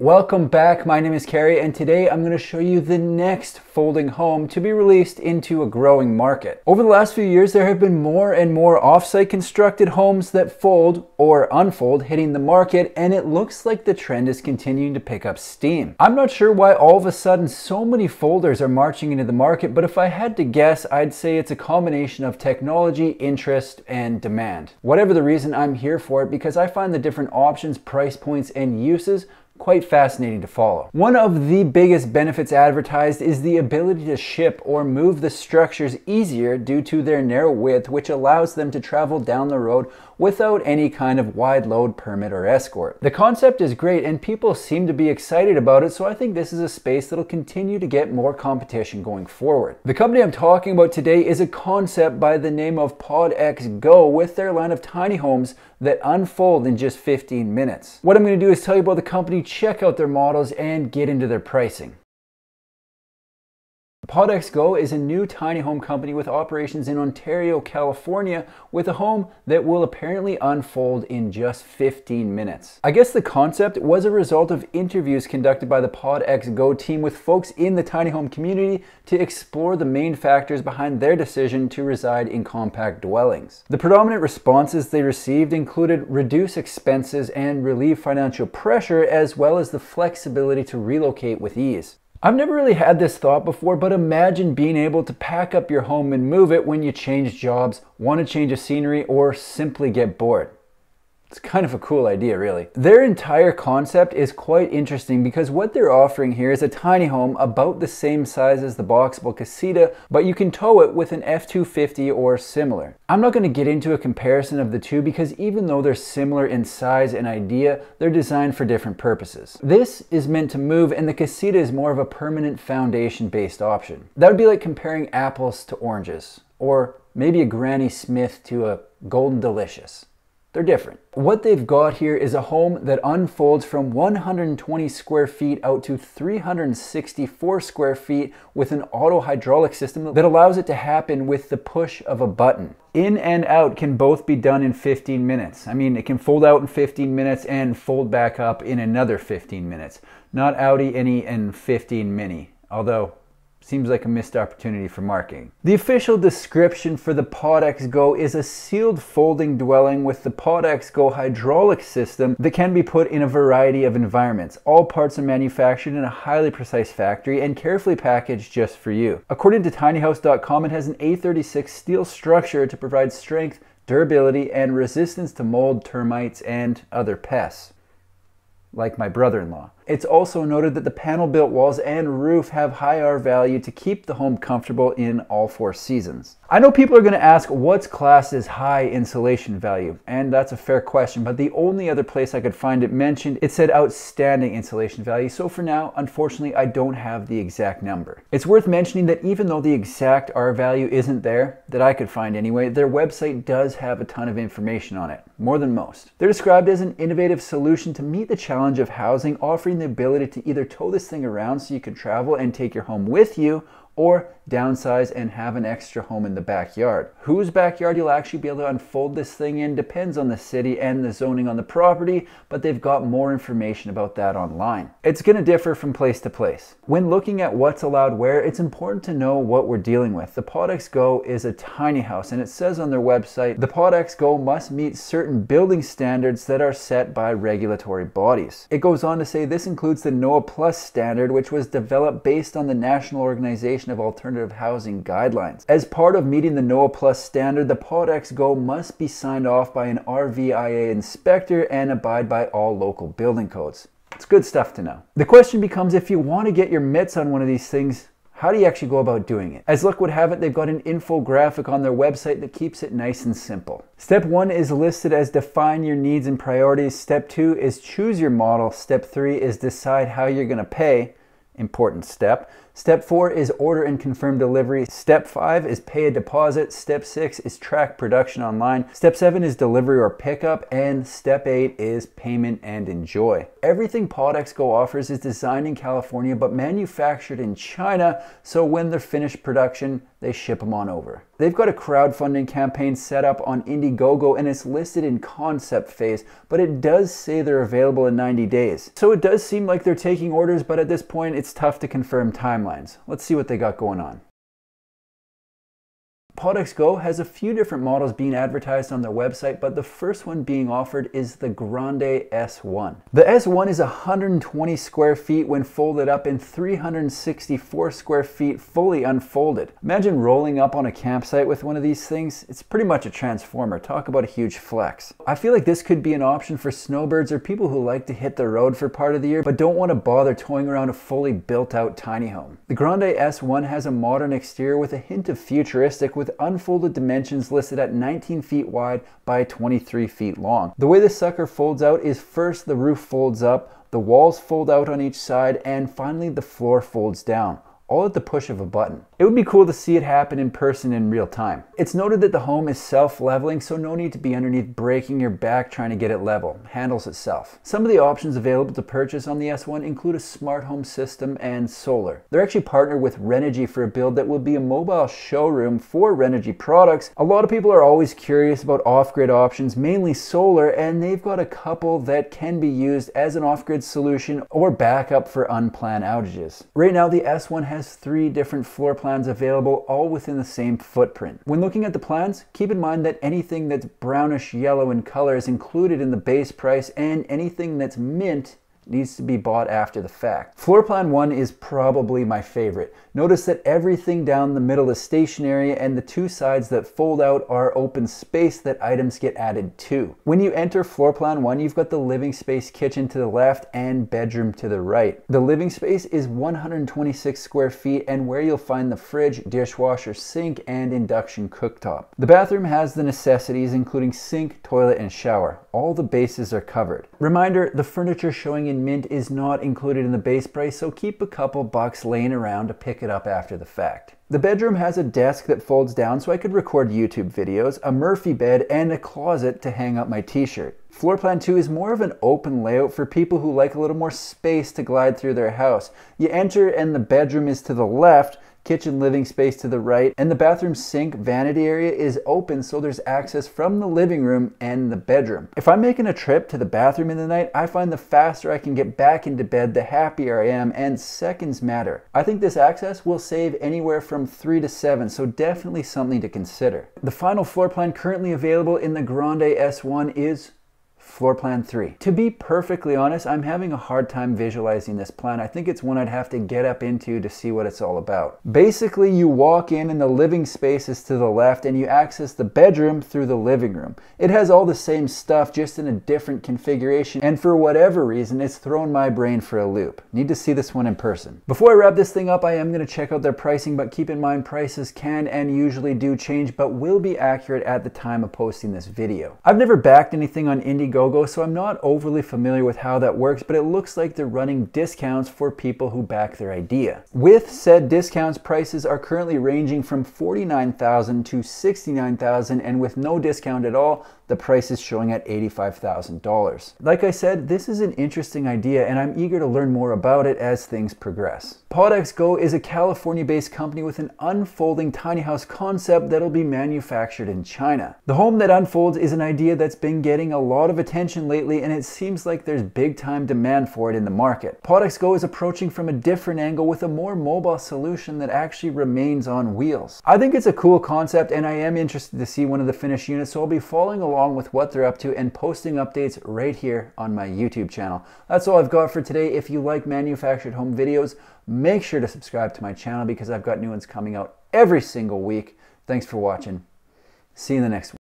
Welcome back, my name is Kerry and today I'm going to show you the next folding home to be released into a growing market. Over the last few years there have been more and more off-site constructed homes that fold or unfold hitting the market and it looks like the trend is continuing to pick up steam. I'm not sure why all of a sudden so many folders are marching into the market but if I had to guess I'd say it's a combination of technology, interest, and demand. Whatever the reason I'm here for it because I find the different options, price points, and uses quite fascinating to follow. One of the biggest benefits advertised is the ability to ship or move the structures easier due to their narrow width, which allows them to travel down the road without any kind of wide load permit or escort. The concept is great and people seem to be excited about it, so I think this is a space that'll continue to get more competition going forward. The company I'm talking about today is a concept by the name of PodX Go with their line of tiny homes that unfold in just 15 minutes. What I'm going to do is tell you about the company, check out their models, and get into their pricing. PodX Go is a new tiny home company with operations in Ontario, California, with a home that will apparently unfold in just 15 minutes. I guess the concept was a result of interviews conducted by the PodX Go team with folks in the tiny home community to explore the main factors behind their decision to reside in compact dwellings. The predominant responses they received included reduce expenses and relieve financial pressure, as well as the flexibility to relocate with ease. I've never really had this thought before, but imagine being able to pack up your home and move it when you change jobs, want to change a scenery, or simply get bored. It's kind of a cool idea, really. Their entire concept is quite interesting because what they're offering here is a tiny home about the same size as the Boxabl Casita, but you can tow it with an F-250 or similar. I'm not going to get into a comparison of the two because even though they're similar in size and idea, they're designed for different purposes. This is meant to move and the Casita is more of a permanent foundation-based option. That would be like comparing apples to oranges, or maybe a Granny Smith to a Golden Delicious. They're different. What they've got here is a home that unfolds from 120 square feet out to 364 square feet with an auto hydraulic system that allows it to happen with the push of a button. In and out can both be done in 15 minutes. I mean, it can fold out in 15 minutes and fold back up in another 15 minutes. Not Audi any and 15 mini, although Seems like a missed opportunity for marketing. The official description for the PodX Go is a sealed folding dwelling with the PodX Go hydraulic system that can be put in a variety of environments. All parts are manufactured in a highly precise factory and carefully packaged just for you. According to tinyhouse.com, it has an A36 steel structure to provide strength, durability, and resistance to mold, termites, and other pests like my brother-in-law. It's also noted that the panel-built walls and roof have high R value to keep the home comfortable in all four seasons. I know people are going to ask what's classed as high insulation value, and that's a fair question, but the only other place I could find it mentioned, it said outstanding insulation value, so for now, unfortunately, I don't have the exact number. It's worth mentioning that even though the exact R value isn't there, that I could find anyway, their website does have a ton of information on it, more than most. They're described as an innovative solution to meet the challenge of housing, offering the ability to either tow this thing around so you can travel and take your home with you, or downsize and have an extra home in the backyard. Whose backyard you'll actually be able to unfold this thing in depends on the city and the zoning on the property, but they've got more information about that online. It's going to differ from place to place. When looking at what's allowed where, it's important to know what we're dealing with. The PodX Go is a tiny house and it says on their website, the PodX Go must meet certain building standards that are set by regulatory bodies. It goes on to say this includes the NOAH Plus standard, which was developed based on the National Organization of Alternative housing guidelines. As part of meeting the NOAH Plus standard, the PodX Go must be signed off by an RVIA inspector and abide by all local building codes. It's good stuff to know. The question becomes if you want to get your mitts on one of these things, how do you actually go about doing it? As luck would have it, they've got an infographic on their website that keeps it nice and simple. Step one is listed as define your needs and priorities. Step two is choose your model. Step three is decide how you're going to pay important step. Step four is order and confirm delivery. Step five is pay a deposit. Step six is track production online. Step seven is delivery or pickup. And step eight is payment and enjoy. Everything PodXGo offers is designed in California but manufactured in China, so when they're finished production, they ship them on over. They've got a crowdfunding campaign set up on Indiegogo and it's listed in concept phase, but it does say they're available in 90 days. So it does seem like they're taking orders, but at this point it's tough to confirm timelines. Let's see what they got going on. PodXGo has a few different models being advertised on their website, but the first one being offered is the Grande S1. The S1 is 120 square feet when folded up and 364 square feet fully unfolded. Imagine rolling up on a campsite with one of these things. It's pretty much a transformer. Talk about a huge flex. I feel like this could be an option for snowbirds or people who like to hit the road for part of the year but don't want to bother towing around a fully built out tiny home. The Grande S1 has a modern exterior with a hint of futuristic with with unfolded dimensions listed at 19 feet wide by 23 feet long. The way this sucker folds out is first the roof folds up, the walls fold out on each side, and finally the floor folds down all at the push of a button. It would be cool to see it happen in person in real time. It's noted that the home is self-leveling, so no need to be underneath breaking your back trying to get it level. Handles itself. Some of the options available to purchase on the S1 include a smart home system and solar. They're actually partnered with Renogy for a build that will be a mobile showroom for Renogy products. A lot of people are always curious about off-grid options, mainly solar, and they've got a couple that can be used as an off-grid solution or backup for unplanned outages. Right now, the S1 has three different floor plans available, all within the same footprint. When looking at the plans, keep in mind that anything that's brownish yellow in color is included in the base price and anything that's mint needs to be bought after the fact. Floor plan one is probably my favorite. Notice that everything down the middle is stationary and the two sides that fold out are open space that items get added to. When you enter floor plan one, you've got the living space kitchen to the left and bedroom to the right. The living space is 126 square feet and where you'll find the fridge, dishwasher, sink, and induction cooktop. The bathroom has the necessities including sink, toilet, and shower. All the bases are covered. Reminder, the furniture showing in in mint is not included in the base price, so keep a couple bucks laying around to pick it up after the fact. The bedroom has a desk that folds down so I could record YouTube videos, a Murphy bed, and a closet to hang up my t-shirt. Floor plan 2 is more of an open layout for people who like a little more space to glide through their house. You enter and the bedroom is to the left, kitchen living space to the right, and the bathroom sink vanity area is open so there's access from the living room and the bedroom. If I'm making a trip to the bathroom in the night, I find the faster I can get back into bed, the happier I am, and seconds matter. I think this access will save anywhere from 3 to 7, so definitely something to consider. The final floor plan currently available in the Grande S1 is floor plan three. To be perfectly honest, I'm having a hard time visualizing this plan. I think it's one I'd have to get up into to see what it's all about. Basically, you walk in and the living space is to the left and you access the bedroom through the living room. It has all the same stuff, just in a different configuration, and for whatever reason, it's thrown my brain for a loop. Need to see this one in person. Before I wrap this thing up, I am going to check out their pricing, but keep in mind prices can and usually do change, but will be accurate at the time of posting this video. I've never backed anything on Indiegogo Indiegogo, so I'm not overly familiar with how that works, but it looks like they're running discounts for people who back their idea. With said discounts, prices are currently ranging from 49,000 to 69,000, and with no discount at all, the price is showing at $85,000. Like I said, this is an interesting idea and I'm eager to learn more about it as things progress. PodXGo is a California-based company with an unfolding tiny house concept that'll be manufactured in China. The home that unfolds is an idea that's been getting a lot of attention lately and it seems like there's big time demand for it in the market. PodXGo is approaching from a different angle with a more mobile solution that actually remains on wheels. I think it's a cool concept and I am interested to see one of the finished units so I'll be following along with what they're up to and posting updates right here on my YouTube channel. That's all I've got for today. If you like manufactured home videos, make sure to subscribe to my channel because I've got new ones coming out every single week. Thanks for watching. See you in the next one.